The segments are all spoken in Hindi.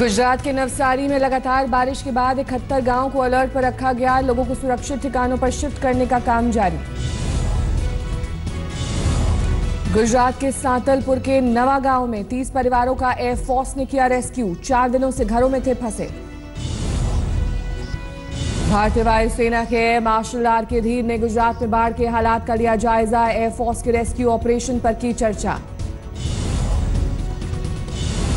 गुजरात के नवसारी में लगातार बारिश के बाद इकहत्तर गाँव को अलर्ट पर रखा गया, लोगों को सुरक्षित ठिकानों पर शिफ्ट करने का काम जारी। गुजरात के सांतलपुर के नवा गाँव में 30 परिवारों का एयरफोर्स ने किया रेस्क्यू चार दिनों से घरों में थे फंसे। भारतीय वायुसेना के मार्शल आर के धीर ने गुजरात में बाढ़ के हालात का लिया जायजा। एयरफोर्स के रेस्क्यू ऑपरेशन पर की चर्चा।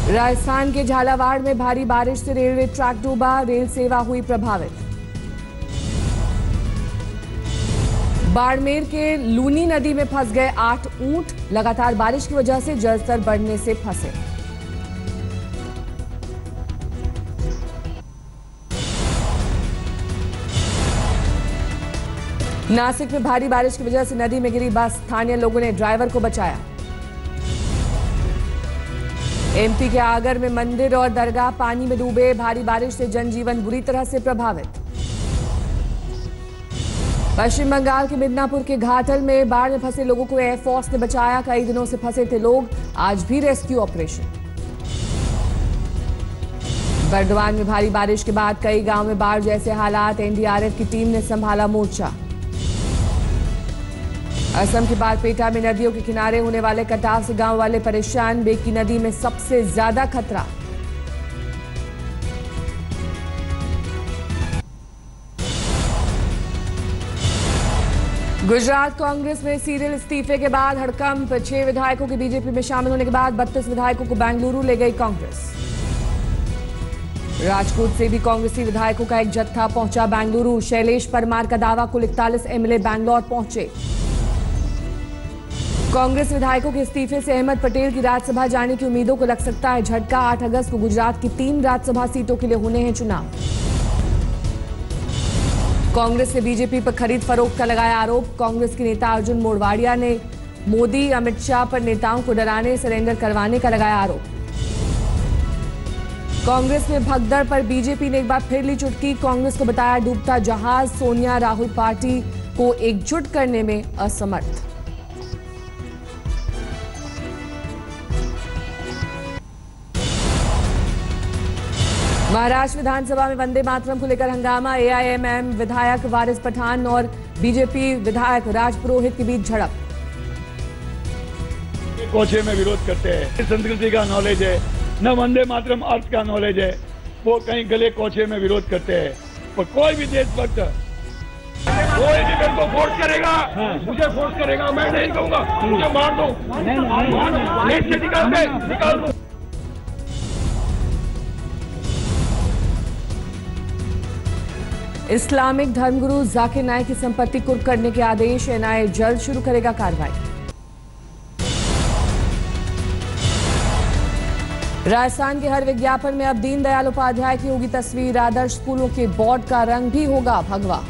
राजस्थान के झालावाड़ में भारी बारिश से रेलवे ट्रैक डूबा, रेल सेवा हुई प्रभावित। बाड़मेर के लूनी नदी में फंस गए आठ ऊँट, लगातार बारिश की वजह से जलस्तर बढ़ने से फंसे। नासिक में भारी बारिश की वजह से नदी में गिरी बस, स्थानीय लोगों ने ड्राइवर को बचाया। एमपी के आगर में मंदिर और दरगाह पानी में डूबे, भारी बारिश से जनजीवन बुरी तरह से प्रभावित। पश्चिम बंगाल के मिदनापुर के घाटल में बाढ़ में फंसे लोगों को एयरफोर्स ने बचाया। कई दिनों से फंसे थे लोग। आज भी रेस्क्यू ऑपरेशन। बर्दवान में भारी बारिश के बाद कई गाँव में बाढ़ जैसे हालात। एनडीआरएफ की टीम ने संभाला मोर्चा। असम के बारपेटा में नदियों के किनारे होने वाले कटाव से गाँव वाले परेशान। बेकी नदी में सबसे ज़्यादा खतरा। गुजरात कांग्रेस में सीरियल इस्तीफे के बाद हड़कंप। छह विधायकों के बीजेपी में शामिल होने के बाद बत्तीस विधायकों को बेंगलुरु ले गई कांग्रेस। राजकोट से भी कांग्रेसी विधायकों का एक जत्था पहुँचा बेंगलुरु। शैलेश परमार का दावा, कुल इकतालीस एमएलए बैंगलोर पहुँचे। कांग्रेस विधायकों के इस्तीफे से अहमद पटेल की राज्यसभा जाने की उम्मीदों को लग सकता है झटका। 8 अगस्त को गुजरात की तीन राज्यसभा सीटों के लिए होने हैं चुनाव। कांग्रेस ने बीजेपी पर खरीद फरोख्त का लगाया आरोप। कांग्रेस के नेता अर्जुन मोड़वाड़िया ने मोदी, अमित शाह पर नेताओं को डराने, सरेंडर करवाने का लगाया आरोप। कांग्रेस में भगदड़ पर बीजेपी ने एक बार फिर ली चुटकी। कांग्रेस को बताया डूबता जहाज़। सोनिया, राहुल पार्टी को एकजुट करने में असमर्थ। महाराष्ट्र विधानसभा में वंदे मातरम को लेकर हंगामा एआईएमएम विधायक वारिस पठान और बीजेपी विधायक राज पुरोहित के बीच झड़प। कोचे में विरोध करते हैं। संस्कृति का नॉलेज है न वंदे मातरम अर्थ का नॉलेज है वो कहीं गले कोचे में विरोध करते हैं। और कोई भी देशभक्त कोई भी मेरे को फोर्स करेगा मुझे फोर्स करेगा मैं नहीं कहूँगा मुझे मार दो। निकाल दे निकाल दो। इस्लामिक धर्मगुरु जाकिर नायक की संपत्ति कुर्क करने के आदेश, एनआईए जल्द शुरू करेगा कार्रवाई। राजस्थान के हर विज्ञापन में अब दीनदयाल उपाध्याय की होगी तस्वीर। आदर्श स्कूलों के बोर्ड का रंग भी होगा भगवा।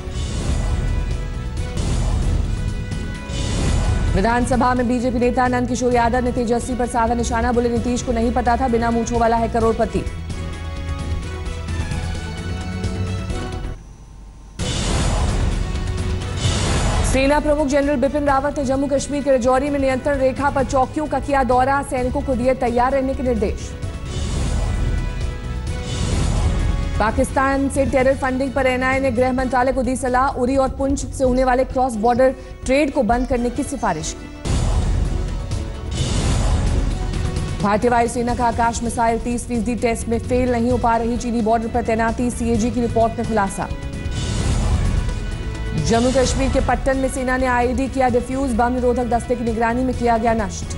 विधानसभा में बीजेपी नेता नंद किशोर यादव ने तेजस्वी पर साधा निशाना, बोले, नीतीश को नहीं पता था, बिना मूछों वाला है करोड़पति। सेना प्रमुख जनरल बिपिन रावत ने जम्मू कश्मीर के रजौरी में नियंत्रण रेखा पर चौकियों का किया दौरा। सैनिकों को दिए तैयार रहने के निर्देश। पाकिस्तान से टेरर फंडिंग पर एनआईए ने गृह मंत्रालय को दी सलाह। उरी और पुंछ से होने वाले क्रॉस बॉर्डर ट्रेड को बंद करने की सिफारिश की। भारतीय वायुसेना का आकाश मिसाइल 30 फ़ीसदी टेस्ट में फेल नहीं हो पा रही। चीनी बॉर्डर पर तैनाती सीएजी की रिपोर्ट में खुलासा। जम्मू कश्मीर के पट्टन में सेना ने आईडी किया डिफ्यूज, बम निरोधक दस्ते की निगरानी में किया गया नष्ट।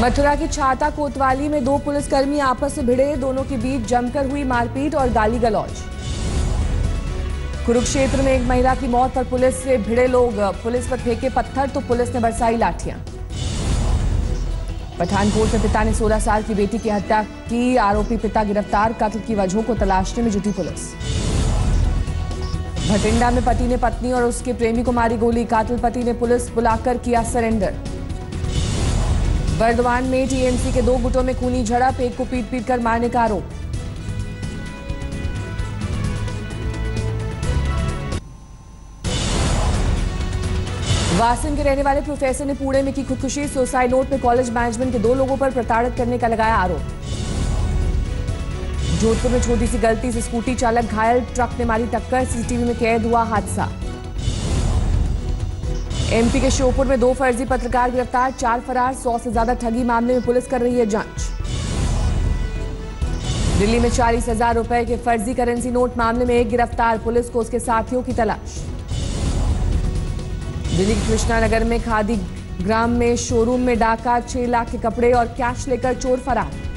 मथुरा की छाता कोतवाली में दो पुलिसकर्मी आपस में भिड़े, दोनों के बीच जमकर हुई मारपीट और गाली गलौज। कुरुक्षेत्र में एक महिला की मौत पर पुलिस से भिड़े लोग, पुलिस पर फेंके पत्थर तो पुलिस ने बरसाई लाठियाँ। पठानकोट में पिता ने 16 साल की बेटी की हत्या की। आरोपी पिता गिरफ़्तार, कत्ल की वजहों को तलाशने में जुटी पुलिस। भटिंडा में पति ने पत्नी और उसके प्रेमी को मारी गोली कातिल पति ने पुलिस बुलाकर किया सरेंडर। बर्दवान में टीएमसी के दो गुटों में खूनी झड़प, एक को पीट पीट कर मारने का आरोप। वासन के रहने वाले प्रोफेसर ने पुणे में की खुदकुशी, सुसाइड नोट में कॉलेज मैनेजमेंट के दो लोगों पर प्रताड़ित करने का लगाया आरोप। जोधपुर में छोटी सी गलती से स्कूटी चालक घायल, ट्रक ने मारी टक्कर, सीसीटीवी में कैद हुआ हादसा। एमपी के श्योपुर में दो फर्जी पत्रकार गिरफ़्तार, चार फरार, सौ से ज़्यादा ठगी मामले में पुलिस कर रही है जाँच। दिल्ली में चालीस हज़ार रुपए के फर्जी करेंसी नोट मामले में एक गिरफ़्तार, पुलिस को उसके साथियों की तलाश। दिल्ली के कृष्णा नगर में खादी ग्राम में शोरूम में डाका, छह लाख के कपड़े और कैश लेकर चोर फरार।